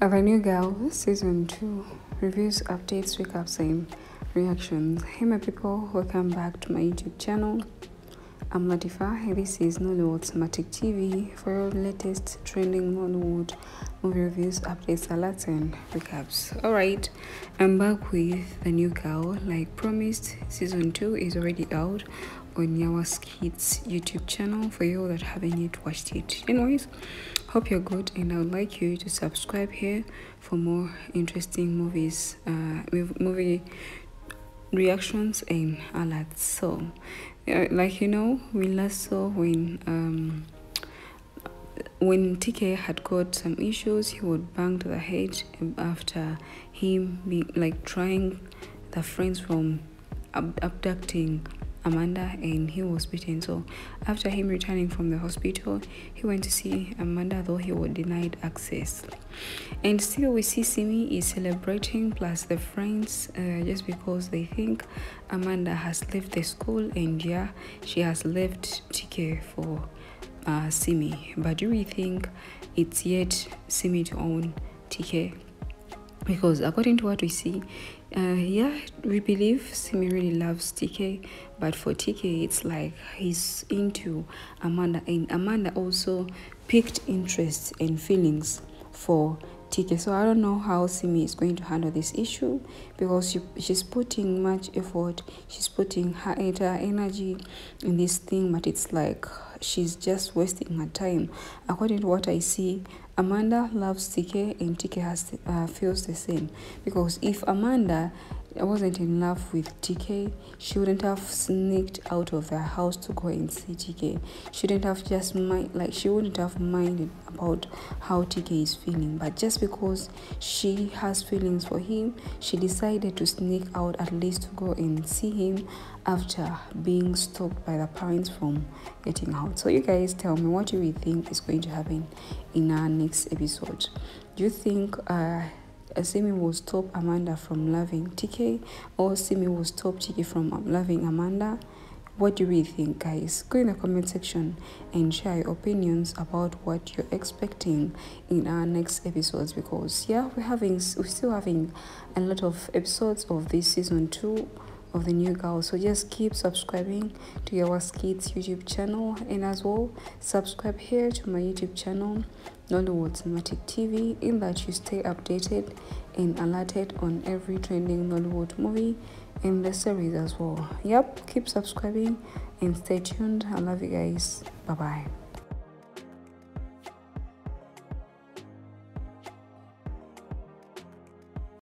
The New Girl Season 2 Reviews, Updates, Recaps, and Reactions. Hey my people, welcome back to my YouTube channel. I'm Latifa, and this is Nollywood Cinematic TV for your latest trending Nollywood movie reviews, updates, alerts, and recaps. Alright, I'm back with The New Girl. Like promised, Season 2 is already out on Yawa Skits YouTube channel for you that haven't yet watched it. Anyways, hope you're good and i would like you to subscribe here for more interesting movies uh movie reactions and alerts so like you know we last saw when um when TK had got some issues, he would bang to the head after him being like trying the friends from abducting Amanda and he was beaten. So after him returning from the hospital, he went to see Amanda though he was denied access. And still we see Simi is celebrating plus the friends uh, just because they think Amanda has left the school and yeah, she has left TK for uh, Simi. But do we think it's yet Simi to own TK? Because according to what we see, uh, yeah, we believe Simi really loves TK, but for TK, it's like he's into Amanda, and Amanda also picked interests and feelings for TK. So I don't know how Simi is going to handle this issue because she, she's putting much effort, she's putting her entire energy in this thing, but it's like she's just wasting her time. According to what I see, Amanda loves TK and TK has uh, feels the same because if Amanda wasn't in love with TK, she wouldn't have sneaked out of the house to go and see TK. She wouldn't have just mind like she wouldn't have minded about how TK is feeling. But just because she has feelings for him, she decided to sneak out at least to go and see him after being stopped by the parents from getting out. So you guys tell me what do you think is going to happen in our next episode. Do you think uh Simi will stop Amanda from loving TK or Simi will stop TK from loving Amanda? What do you think, guys? Go in the comment section and share your opinions about what you're expecting in our next episodes because yeah, we're having we're still having a lot of episodes of this season two of the new girl so just keep subscribing to Yawa Skits youtube channel. And as well subscribe here to my youtube channel nollywood cinematic tv in that you stay updated and alerted on every trending nollywood movie and the series as well. Yep keep subscribing and stay tuned. I love you guys. Bye bye